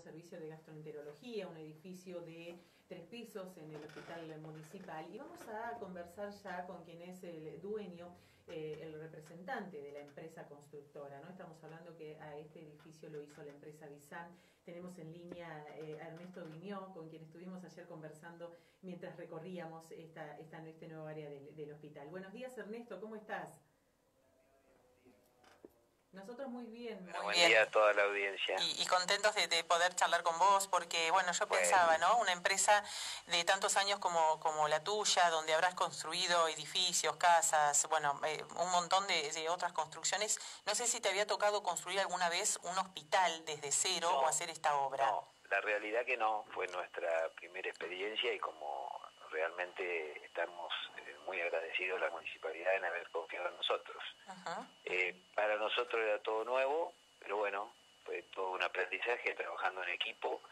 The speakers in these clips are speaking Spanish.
servicio de gastroenterología, un edificio de tres pisos en el hospital municipal. Y vamos a conversar ya con quien es el dueño, eh, el representante de la empresa constructora. ¿no? Estamos hablando que a este edificio lo hizo la empresa Visan. Tenemos en línea eh, a Ernesto Viñó, con quien estuvimos ayer conversando mientras recorríamos esta, esta, este nuevo área del hospital. Buenos días, Ernesto, ¿cómo estás? Nosotros muy bien. Muy buen día a toda la audiencia. Y, contentos de, poder charlar con vos, porque, bueno, yo pensaba, ¿no? Una empresa de tantos años como, como la tuya, donde habrás construido edificios, casas, bueno, eh, un montón de, otras construcciones. No sé si te había tocado construir alguna vez un hospital desde cero o hacer esta obra. No, la realidad que no, fue nuestra primera experiencia y como realmente estamos eh, muy agradecidos a la municipalidad en haber confiado en nosotros. Eh, para nosotros era todo nuevo, pero bueno, fue todo un aprendizaje trabajando en equipo,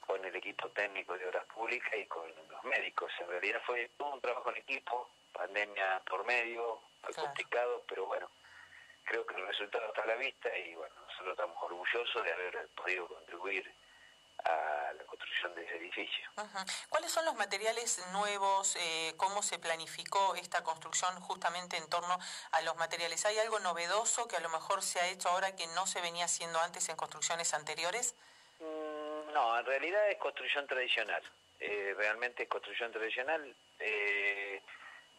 con el equipo técnico de obras públicas y con los médicos. En realidad fue todo un trabajo en equipo, pandemia por medio, fue complicado, pero bueno, creo que el resultado está a la vista y bueno, nosotros estamos orgullosos de haber podido contribuir construcción de ese edificio. ¿Cuáles son los materiales nuevos? Eh, ¿Cómo se planificó esta construcción justamente en torno a los materiales? ¿Hay algo novedoso que a lo mejor se ha hecho ahora que no se venía haciendo antes en construcciones anteriores? Mm, no, en realidad es construcción tradicional. Eh, realmente es construcción tradicional. Eh,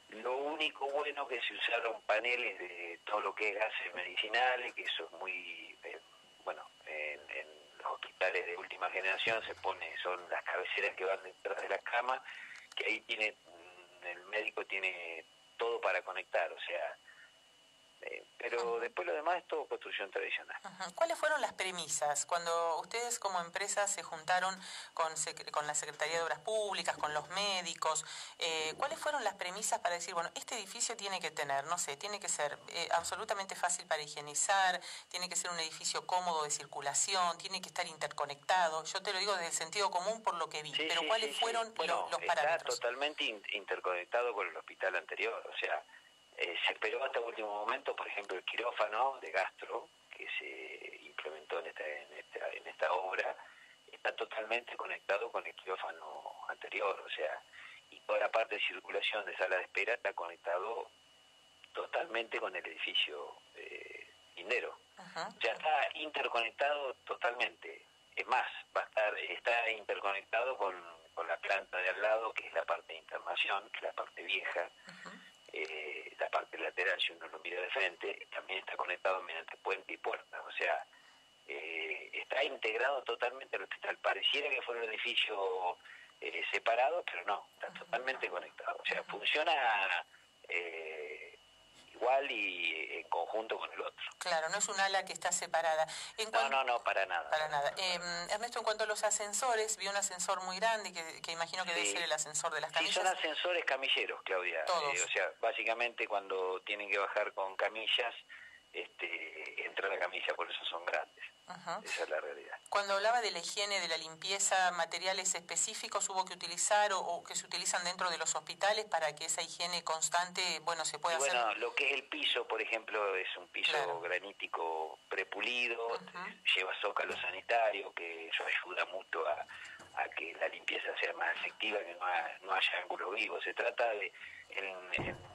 lo único bueno que se usaron paneles de todo lo que es gases medicinales, que eso es muy, en hospitales de última generación se pone, son las cabeceras que van detrás de la cama, que ahí tiene, mm, el médico tiene todo para conectar, o sea, eh, pero después lo demás es todo construcción tradicional. ¿Cuáles fueron las premisas cuando ustedes como empresa se juntaron con, con la Secretaría de Obras Públicas, con los médicos? Eh, ¿Cuáles fueron las premisas para decir, bueno, este edificio tiene que tener, no sé, tiene que ser eh, absolutamente fácil para higienizar, tiene que ser un edificio cómodo de circulación, tiene que estar interconectado? Yo te lo digo desde el sentido común por lo que vi, pero ¿cuáles fueron los, los parámetros? Está totalmente interconectado con el hospital anterior, o sea eh, se esperó hasta el último momento, por ejemplo, el quirófano de gastro que se implementó en esta, en esta, en esta obra, está totalmente conectado con el quirófano anterior, o sea, y toda la parte de circulación de sala de espera está conectado totalmente con el edificio eh, Indero. Ya está interconectado totalmente. Es más, va a estar, está interconectado con, con la planta de al lado, que es la parte de internación, que es la parte vieja. Eh, parte lateral, si uno lo mira de frente, también está conectado mediante puente y puerta. O sea, eh, está integrado totalmente al hospital. Pareciera que fuera un edificio eh, separado, pero no, está totalmente conectado. O sea, funciona igual y en conjunto con el otro. Claro, no es un ala que está separada. no, no, no, para nada. Para nada. Eh, Ernesto, en cuanto a los ascensores, vi un ascensor muy grande que, imagino que debe ser el ascensor de las camillas. Sí, son ascensores camilleros, Claudia. Eh, o sea, básicamente cuando tienen que bajar con camillas, este, entra la camilla, por eso son grandes. Esa es la realidad. Cuando hablaba de la higiene, de la limpieza, materiales específicos hubo que utilizar o, que se utilizan dentro de los hospitales para que esa higiene constante, bueno, se pueda bueno, lo que es el piso, por ejemplo, es un piso granítico prepulido, lleva zócalo sanitario, que eso ayuda mucho a, que la limpieza sea más efectiva, que no, haya ángulos vivos. Se trata de, en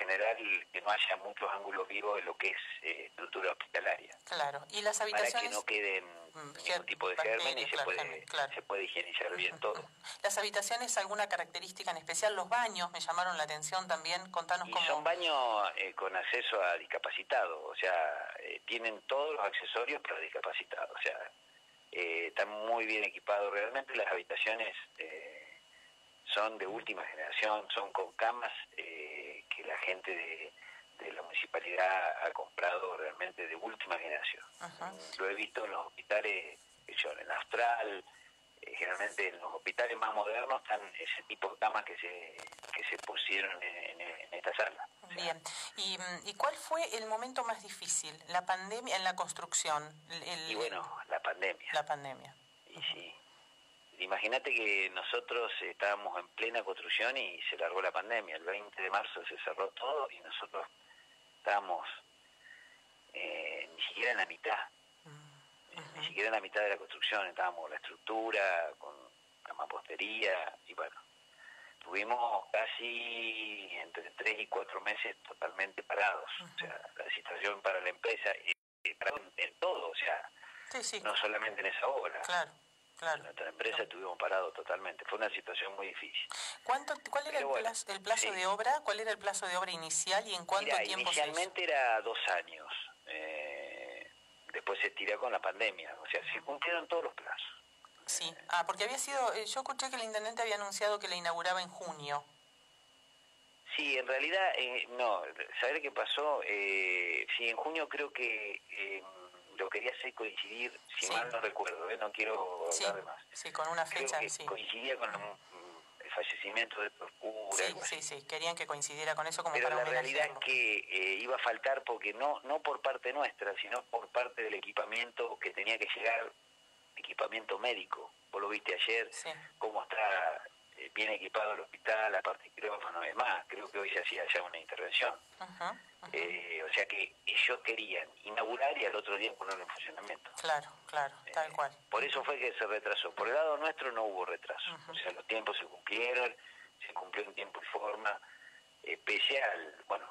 general que no haya muchos ángulos vivos en lo que es eh, estructura hospitalaria. Claro, y las habitaciones... Para que no queden mm, ningún tipo de germen y se, puede, se puede higienizar bien todo. ¿Las habitaciones alguna característica en especial? Los baños me llamaron la atención también, contanos cómo... Son baños eh, con acceso a discapacitados, o sea, eh, tienen todos los accesorios para discapacitados, o sea, están muy bien equipados realmente las habitaciones son de última generación, son con camas eh, que la gente de, la municipalidad ha comprado realmente de última generación. Lo he visto en los hospitales, en Austral, eh, generalmente en los hospitales más modernos están ese tipo de camas que se, que se pusieron en, esta sala. Bien, ¿Y, ¿Y, cuál fue el momento más difícil? ¿La pandemia en la construcción? y bueno, la pandemia. La pandemia. Y sí, Imagínate que nosotros estábamos en plena construcción y se largó la pandemia. El 20 de marzo se cerró todo y nosotros estábamos eh, ni siquiera en la mitad. ni siquiera en la mitad de la construcción, estábamos con la estructura, con la mampostería, y bueno, tuvimos casi entre tres y cuatro meses totalmente parados. O sea, la situación para la empresa, y, en todo, o sea, no solamente en esa obra. Claro. Claro. Nuestra empresa estuvimos parados totalmente. Fue una situación muy difícil. ¿Cuánto, ¿Cuál era el, plazo, de obra? ¿Cuál era el plazo de obra inicial y en cuánto tiempo Inicialmente era dos años. Eh, después se estiró con la pandemia. O sea, se cumplieron todos los plazos. Sí. Ah, porque había sido. Eh, yo escuché que el intendente había anunciado que la inauguraba en junio. Sí, en realidad, eh, no. ¿Saber qué pasó? Eh, sí, en junio creo que lo quería hacer coincidir, si mal no recuerdo, ¿eh? no quiero hablar de más. Sí, con una fecha, sí. Coincidía con el fallecimiento de Procura. Sí, sí, sí, querían que coincidiera con eso como Pero la realidad es que eh, iba a faltar porque no, no por parte nuestra, sino por parte del equipamiento que tenía que llegar, equipamiento médico. Vos lo viste ayer, cómo está bien equipado el hospital, aparte de quirófano, es más, creo que hoy se hacía ya una intervención. Eh, o sea que ellos querían inaugurar y al otro día ponerlo en funcionamiento. Claro, claro, tal eh, cual. Por eso fue que se retrasó. Por el lado nuestro no hubo retraso. O sea, los tiempos se cumplieron, se cumplió en tiempo y forma, especial, bueno,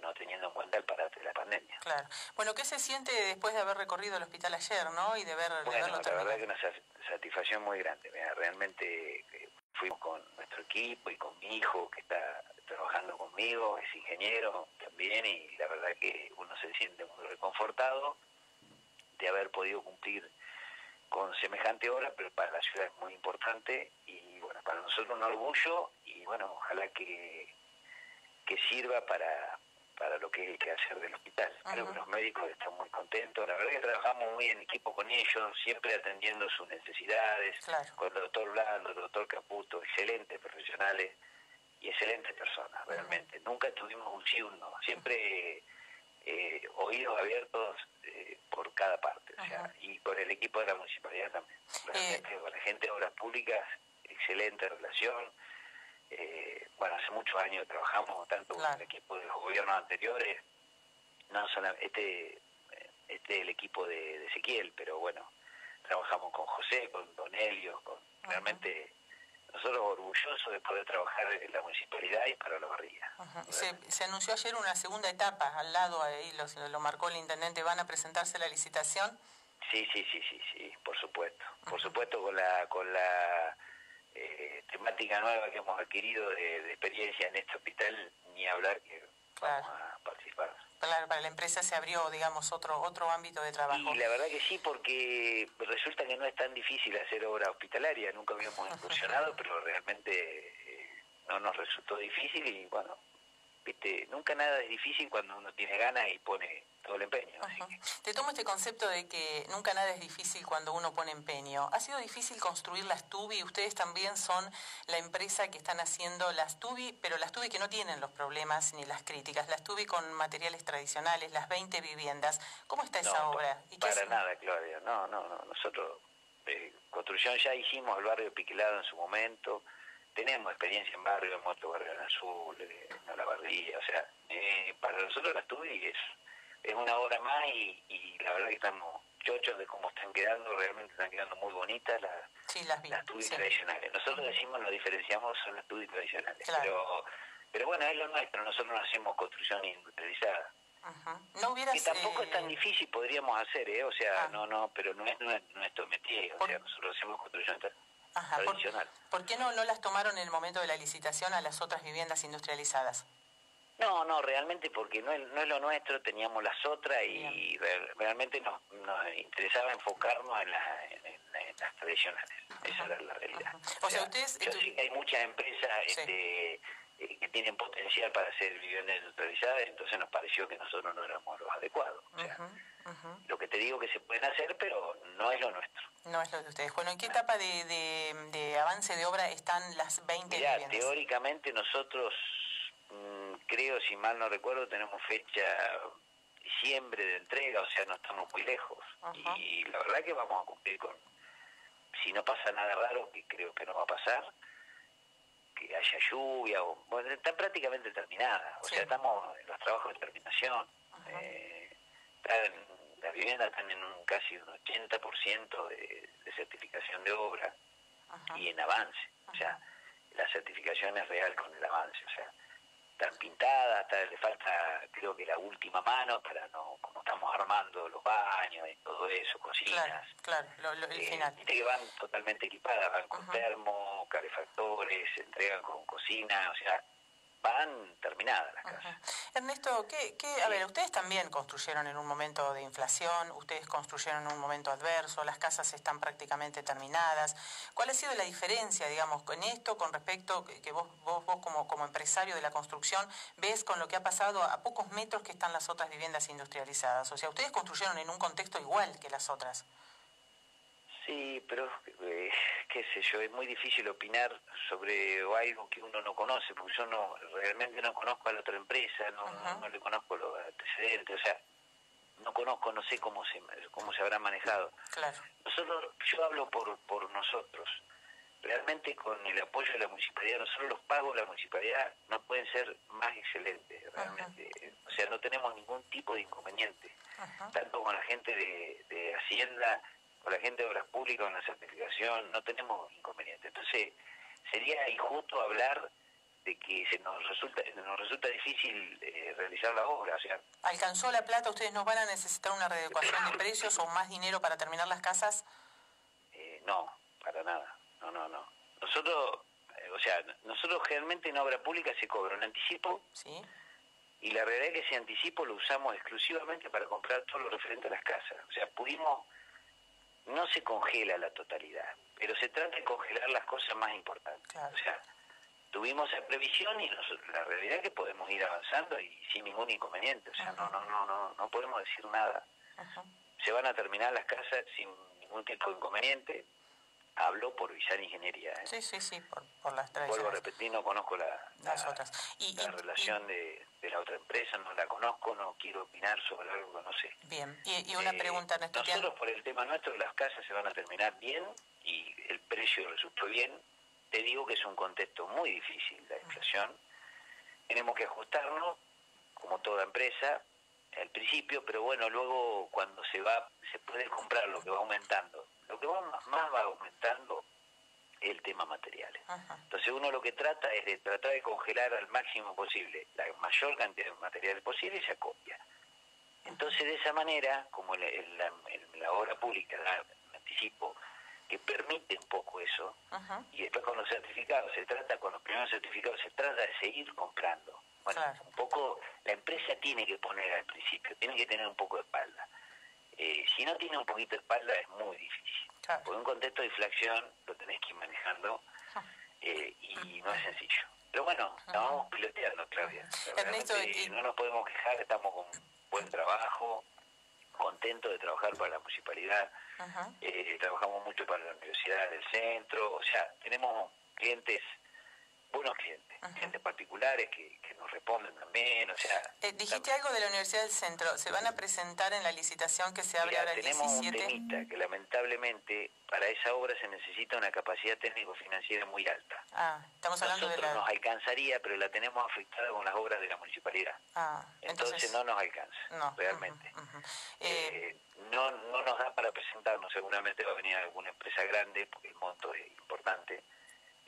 no teniendo en cuenta el parate de la pandemia. Claro. Bueno, ¿qué se siente después de haber recorrido el hospital ayer, no? Y de ver, bueno, la verdad que una satisfacción muy grande. realmente fuimos con nuestro equipo y con mi hijo que está trabajando conmigo, es ingeniero también y la verdad que uno se siente muy reconfortado de haber podido cumplir con semejante hora, pero para la ciudad es muy importante y bueno, para nosotros un orgullo y bueno, ojalá que, que sirva para, para lo que es el quehacer del hospital. Creo que los médicos están muy contentos, la verdad que trabajamos muy en equipo con ellos, siempre atendiendo sus necesidades, con el doctor Blando, el doctor Caputo, excelentes profesionales y excelentes personas, realmente. Nunca tuvimos un sí no, siempre eh, oídos abiertos eh, por cada parte, o sea, y con el equipo de la municipalidad también. Realmente, con la gente de obras públicas, excelente relación. Eh, bueno, hace muchos años trabajamos tanto con el equipo de los gobiernos anteriores, no solamente este, este el equipo de, Ezequiel, pero bueno, trabajamos con José, con Don Helio, con realmente nosotros orgullosos de poder trabajar en la municipalidad y para la barriga. Se, anunció ayer una segunda etapa, al lado ahí lo, lo marcó el intendente, ¿van a presentarse la licitación? Sí, sí, sí, sí, sí, por supuesto. Por supuesto con la con la eh, temática nueva que hemos adquirido de, experiencia en este hospital, ni hablar que vamos a participar. Claro, para la empresa se abrió, digamos, otro otro ámbito de trabajo. Y la verdad que sí, porque resulta que no es tan difícil hacer obra hospitalaria. Nunca habíamos incursionado, pero realmente eh, no nos resultó difícil y bueno, viste, nunca nada es difícil cuando uno tiene ganas y pone todo el empeño. Te tomo este concepto de que nunca nada es difícil cuando uno pone empeño. ¿Ha sido difícil construir las TUBI? Ustedes también son la empresa que están haciendo las TUBI, pero las TUBI que no tienen los problemas ni las críticas. Las TUBI con materiales tradicionales, las 20 viviendas. ¿Cómo está esa obra? ¿Y para nada, Claudia. No, no, no. Nosotros, eh, construcción ya hicimos el barrio Piquilado en su momento tenemos experiencia en barrio, en Moto Barrio Azul, en La Bardilla, o sea, eh, para nosotros las TUBI es es una hora más y, la verdad que estamos chochos de cómo están quedando, realmente están quedando muy bonitas las, sí, las, tradicionales. Nosotros decimos, nos diferenciamos, son las TUDI tradicionales, pero, pero bueno, es lo nuestro, nosotros no hacemos construcción industrializada. No hubiera y tampoco es tan eh, difícil, podríamos hacer, ¿eh? O sea, ah. no, no, pero no es, nuestro métier, o sea, nosotros hacemos construcción tradicional. ¿Por, qué no, no las tomaron en el momento de la licitación a las otras viviendas industrializadas? No, no, realmente porque no es, no es lo nuestro, teníamos las otras y realmente nos, nos, interesaba enfocarnos en, las tradicionales. Esa era la realidad. O, sea, ustedes... Yo que hay muchas empresas este, eh, que tienen potencial para hacer viviendas industrializadas, entonces nos pareció que nosotros no éramos los adecuados. O sea, Lo que te digo que se pueden hacer, pero no es lo nuestro. No es lo de ustedes. Bueno, ¿en qué etapa de, de, avance de obra están las 20 viviendas? teóricamente nosotros Mm, creo, si mal no recuerdo, tenemos fecha diciembre de entrega, o sea, no estamos muy lejos. Y la verdad que vamos a cumplir con, si no pasa nada raro, que creo que no va a pasar, que haya lluvia, o, bueno, está prácticamente terminada, o sea, estamos en los trabajos de terminación. Eh, las viviendas están en un casi un 80% de, de certificación de obra y en avance. O sea, la certificación es real con el avance. O sea, están pintadas, le falta creo que la última mano para no, como estamos armando los baños y todo eso, cocinas. Claro, claro, lo, el eh, que van totalmente equipadas, van con termo, calefactores, se entregan con cocina, o sea, van terminadas las casas. Ernesto, ¿qué, qué, a ver, ustedes también construyeron en un momento de inflación, ustedes construyeron en un momento adverso, las casas están prácticamente terminadas. ¿Cuál ha sido la diferencia, digamos, con esto con respecto que vos, vos, vos como, como empresario de la construcción ves con lo que ha pasado a pocos metros que están las otras viviendas industrializadas? O sea, ustedes construyeron en un contexto igual que las otras. Sí, pero eh, qué sé yo, es muy difícil opinar sobre algo que uno no conoce, porque yo no realmente no conozco a la otra empresa, no, no, le conozco los antecedentes, o sea, no conozco, no sé cómo se cómo se habrá manejado. Claro. Nosotros, yo hablo por por nosotros. Realmente con el apoyo de la municipalidad, nosotros los pagos de la municipalidad no pueden ser más excelentes, realmente. O sea, no tenemos ningún tipo de inconveniente, tanto con la gente de, de Hacienda con la gente de obras públicas, con la certificación, no tenemos inconveniente. Entonces, sería injusto hablar de que se nos resulta nos resulta difícil eh, realizar la obra. O sea, ¿Alcanzó la plata? ¿Ustedes no van a necesitar una readecuación de precios o más dinero para terminar las casas? Eh, no, para nada. No, no, no. Nosotros, eh, o sea, nosotros generalmente en obra pública se cobra un anticipo. Sí. Y la realidad es que ese anticipo lo usamos exclusivamente para comprar todo lo referente a las casas. O sea, pudimos no se congela la totalidad, pero se trata de congelar las cosas más importantes. O sea, tuvimos esa previsión y la realidad es que podemos ir avanzando y sin ningún inconveniente. O sea, no, no, no, no, no podemos decir nada. Se van a terminar las casas sin ningún tipo de inconveniente. Hablo por Visar Ingeniería. ¿eh? Sí, sí, sí, por, por las Vuelvo a repetir, no conozco la, las otras. Y, la relación de, de, la otra empresa, no la conozco, no quiero opinar sobre algo que no sé. Bien, y, una eh, pregunta, Ernesto. Nosotros, por el tema nuestro, las casas se van a terminar bien y el precio resultó bien. Te digo que es un contexto muy difícil, la inflación. Tenemos que ajustarnos, como toda empresa, al principio, pero bueno, luego cuando se va, se puede comprar lo que va aumentando lo que va más va aumentando es el tema materiales. Entonces uno lo que trata es de tratar de congelar al máximo posible la mayor cantidad de materiales posible y se acopia. Entonces de esa manera, como la, la obra pública un anticipo que permite un poco eso, y después con los certificados, se trata, con los primeros certificados, se trata de seguir comprando. Bueno, un poco, la empresa tiene que poner al principio, tiene que tener un poco de espalda. Eh, si no tiene un poquito de espalda es muy difícil. Por un contexto de inflación lo tenés que ir manejando eh, y no es sencillo. Pero bueno, nos vamos piloteando, Claudia. no nos podemos quejar, estamos con buen trabajo, contentos de trabajar para la municipalidad, eh, trabajamos mucho para la Universidad del Centro, o sea, tenemos clientes buenos clientes, gente particulares que, que, nos responden también, o sea... Eh, dijiste algo de la Universidad del Centro, ¿se van a presentar en la licitación que se abre ahora el tenemos un temita que lamentablemente para esa obra se necesita una capacidad técnico-financiera muy alta. Ah, estamos hablando de la... nos alcanzaría, pero la tenemos afectada con las obras de la municipalidad. Ah, entonces, no nos alcanza, realmente. Eh, no, no nos da para presentarnos, seguramente va a venir alguna empresa grande, porque el monto es importante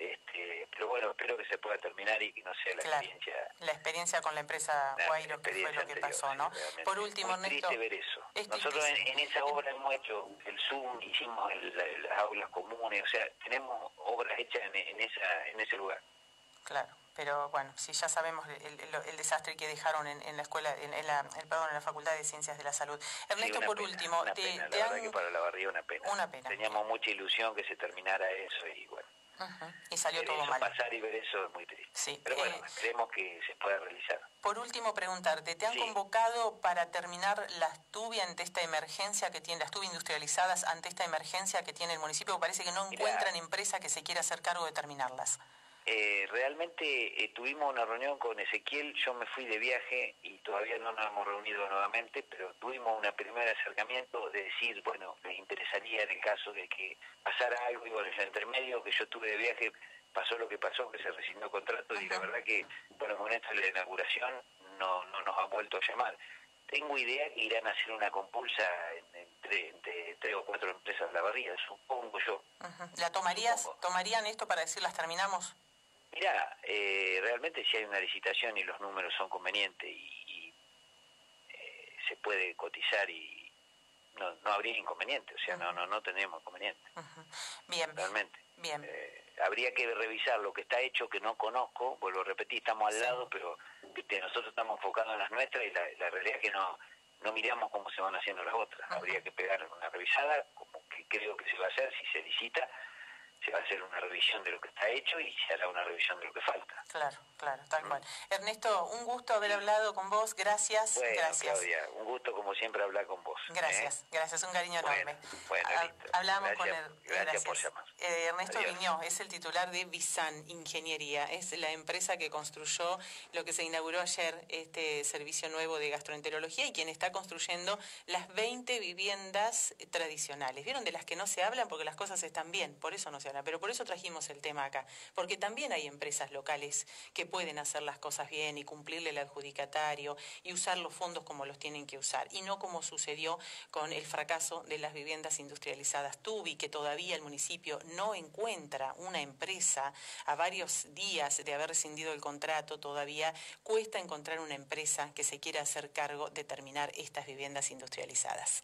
este, pero bueno, espero que se pueda terminar y que no sea la experiencia. La experiencia con la empresa Guairo, que fue lo que pasó, ¿no? Por último, Muy triste ver eso. Nosotros en, esa obra hemos hecho el Zoom, hicimos las aulas comunes, o sea, tenemos obras hechas en, esa, en ese lugar. Claro pero bueno, si ya sabemos el, desastre que dejaron en, la escuela, en, la, el, perdón, en la Facultad de Ciencias de la Salud. Ernesto, por último, te, pena, la verdad que para la barriga una pena. Una pena. Teníamos mucha ilusión que se terminara eso y bueno. Y salió todo mal. Pasar y ver eso es muy triste. Sí. Pero bueno, eh, creemos que se pueda realizar. Por último, preguntarte, ¿te han convocado para terminar las tubias ante esta emergencia que tiene, las tubias industrializadas ante esta emergencia que tiene el municipio? Parece que no encuentran empresa que se quiera hacer cargo de terminarlas. Eh, realmente eh, tuvimos una reunión con Ezequiel, yo me fui de viaje y todavía no nos hemos reunido nuevamente, pero tuvimos un primer acercamiento de decir, bueno, les interesaría en el caso de que pasara algo, y bueno, en el intermedio que yo tuve de viaje pasó lo que pasó, que se rescindió el contrato y la verdad que, bueno, con esto de la inauguración no, no nos ha vuelto a llamar. tengo idea que irán a hacer una compulsa entre, tres o cuatro empresas de la barriga, supongo yo. ¿La tomarías, tomarían esto para decir las terminamos? Mira, eh, realmente si hay una licitación y los números son convenientes y, eh, se puede cotizar y no, no habría inconveniente, o sea, no no no tenemos inconveniente. Bien. Realmente. Bien. Eh, habría que revisar lo que está hecho, que no conozco, vuelvo a repetir, estamos al lado, pero nosotros estamos enfocados en las nuestras y la, realidad es que no, no miramos cómo se van haciendo las otras. Habría que pegar una revisada, como que creo que se va a hacer si se licita, se va a hacer una revisión de lo que está hecho y se hará una revisión de lo que falta. Claro, claro, tal cual. Ernesto, un gusto haber hablado con vos, gracias. Bueno, gracias. Claudia, un gusto como siempre hablar con vos. ¿eh? Gracias, gracias, un cariño enorme. Bueno, listo. Hablamos con el, gracias, por llamar. Eh, Ernesto Viñó es el titular de Visan Ingeniería, es la empresa que construyó lo que se inauguró ayer, este servicio nuevo de gastroenterología y quien está construyendo las 20 viviendas tradicionales. ¿Vieron? De las que no se hablan porque las cosas están bien, por eso no se pero por eso trajimos el tema acá, porque también hay empresas locales que pueden hacer las cosas bien y cumplirle el adjudicatario y usar los fondos como los tienen que usar, y no como sucedió con el fracaso de las viviendas industrializadas. Tubi, que todavía el municipio no encuentra una empresa a varios días de haber rescindido el contrato, todavía cuesta encontrar una empresa que se quiera hacer cargo de terminar estas viviendas industrializadas.